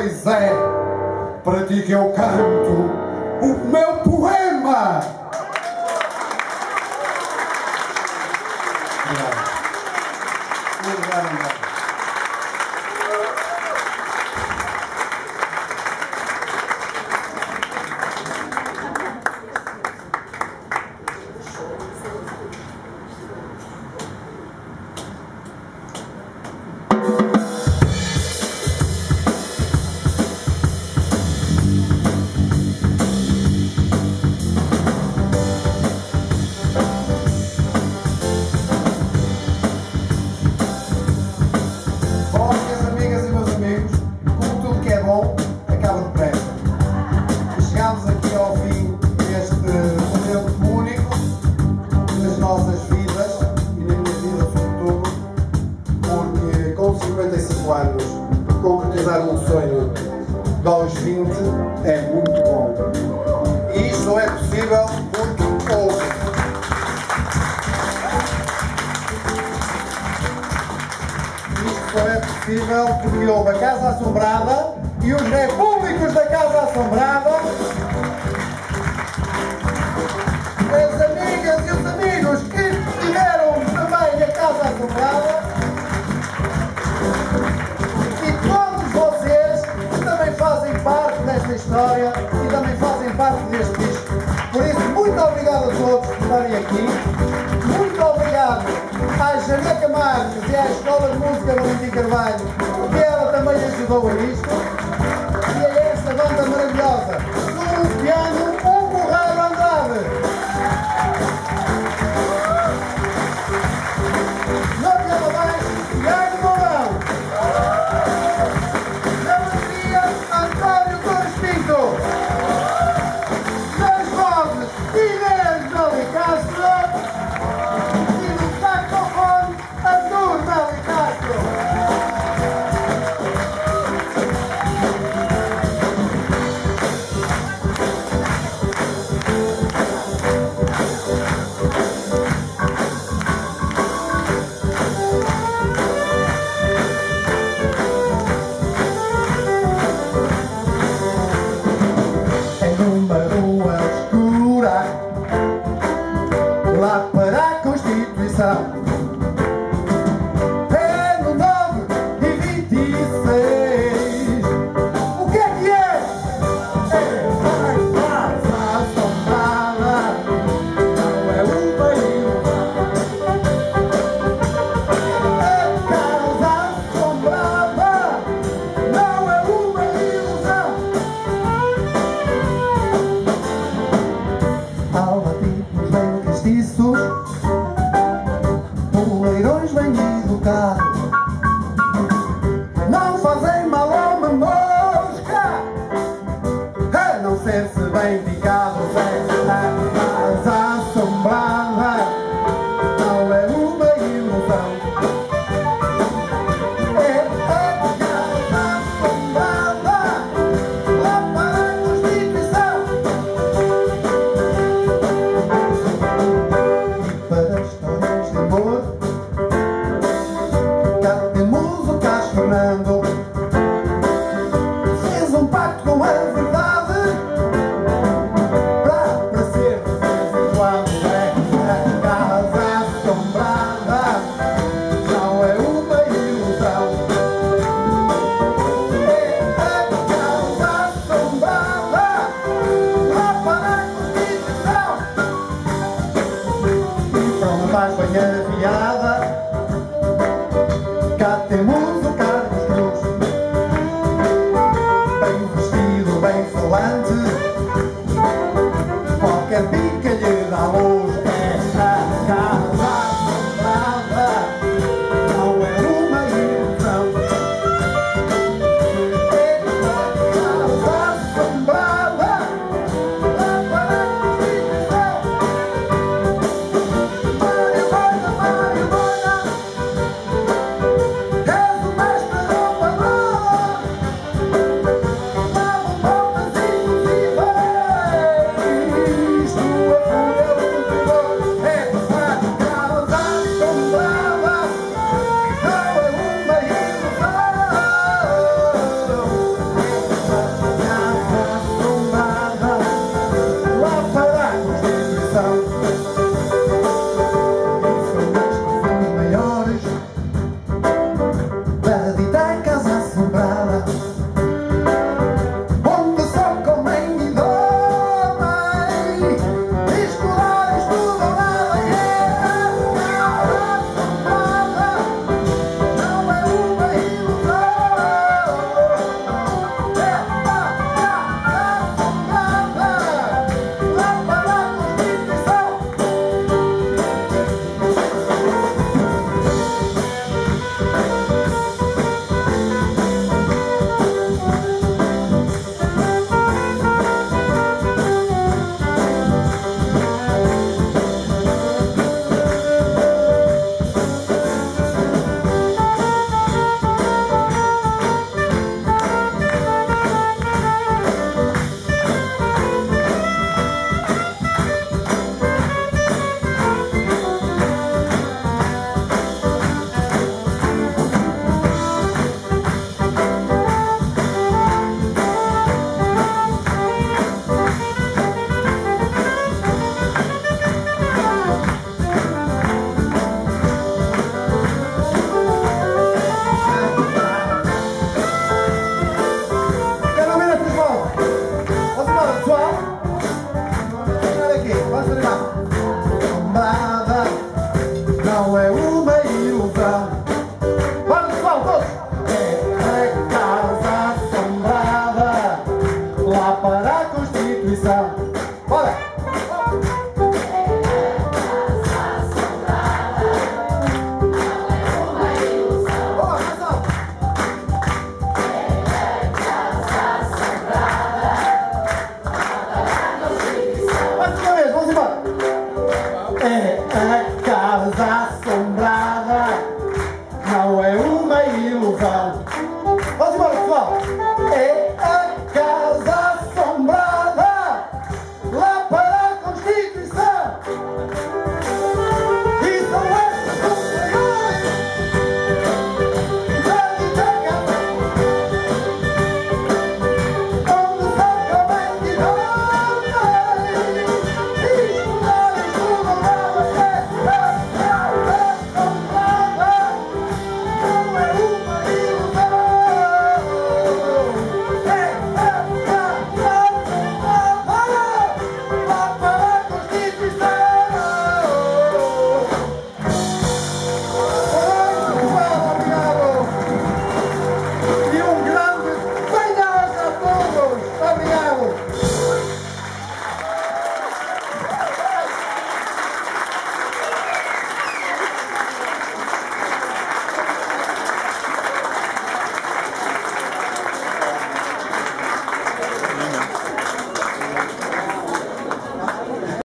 pois é para ti que eu canto o meu poema. Obrigado. Obrigado. isto só é possível porque houve a Casa Assombrada e os repúblicos da Casa Assombrada, as amigas e os amigos que tiveram também a Casa Assombrada, e todos vocês que também fazem parte desta história e também fazem parte deste disco. Por isso, muito obrigado a todos por estarem aqui a Charreta Marques e à Escola de Música Valentim Carvalho, que ela também ajudou a isto. ser-se bem de